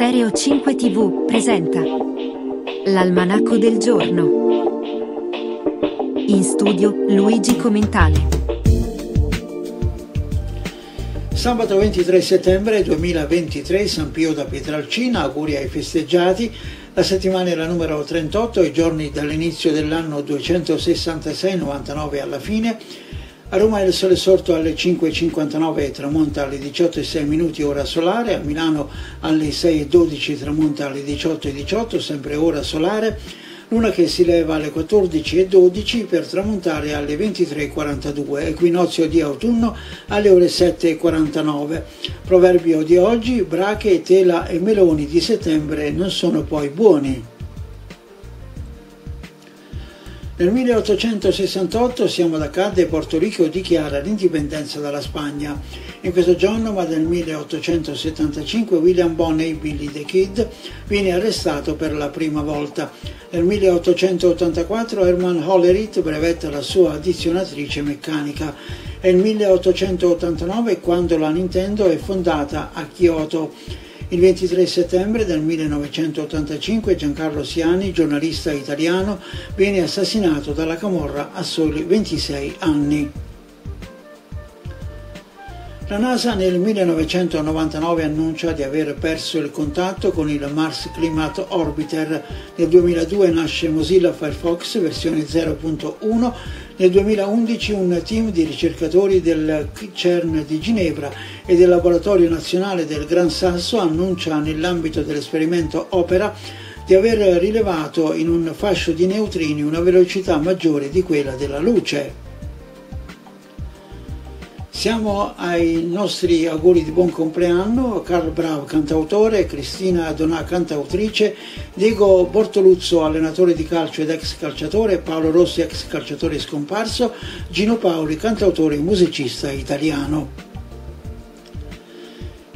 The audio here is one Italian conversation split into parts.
Stereo 5 TV presenta L'almanacco del giorno. In studio Luigi Commentale. Sabato 23 settembre 2023 San Pio da Pietralcina, auguri ai festeggiati. La settimana la numero 38, i giorni dall'inizio dell'anno 266-99 alla fine. A Roma il sole sorto alle 5.59 e tramonta alle 18.06 minuti ora solare, a Milano alle 6.12 tramonta alle 18.18 sempre ora solare, luna che si leva alle 14.12 per tramontare alle 23.42, equinozio di autunno alle ore 7.49. Proverbio di oggi, brache, tela e meloni di settembre non sono poi buoni. Nel 1868 siamo d'accordo e Porto Rico dichiara l'indipendenza dalla Spagna. In questo giorno, ma nel 1875, William Bonney, Billy the Kid, viene arrestato per la prima volta. Nel 1884 Hermann Hollerith brevetta la sua addizionatrice meccanica. È il 1889 quando la Nintendo è fondata a Kyoto. Il 23 settembre del 1985 Giancarlo Siani, giornalista italiano, viene assassinato dalla Camorra a soli 26 anni. La NASA nel 1999 annuncia di aver perso il contatto con il Mars Climate Orbiter. Nel 2002 nasce Mozilla Firefox versione 0.1. Nel 2011 un team di ricercatori del CERN di Ginevra e del Laboratorio Nazionale del Gran Sasso annuncia nell'ambito dell'esperimento Opera di aver rilevato in un fascio di neutrini una velocità maggiore di quella della luce. Siamo ai nostri auguri di buon compleanno, Carl Brau cantautore, Cristina Donà cantautrice, Diego Bortoluzzo allenatore di calcio ed ex calciatore, Paolo Rossi ex calciatore scomparso, Gino Paoli cantautore e musicista italiano.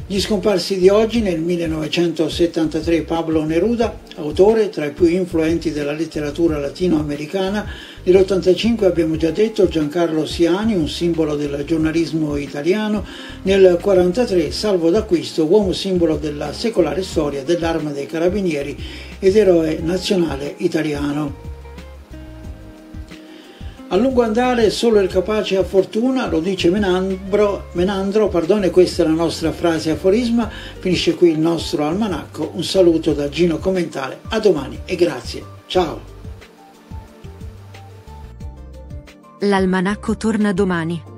Gli scomparsi di oggi nel 1973 Pablo Neruda, autore tra i più influenti della letteratura latinoamericana, nell'85 abbiamo già detto Giancarlo Siani, un simbolo del giornalismo italiano, nel 1943 Salvo d'Acquisto, uomo simbolo della secolare storia dell'arma dei carabinieri ed eroe nazionale italiano. A lungo andare solo il capace a fortuna, lo dice Menandro, Menandro pardone, questa è la nostra frase aforisma, finisce qui il nostro almanacco, un saluto da Gino Commentale, a domani e grazie, ciao! L'almanacco torna domani.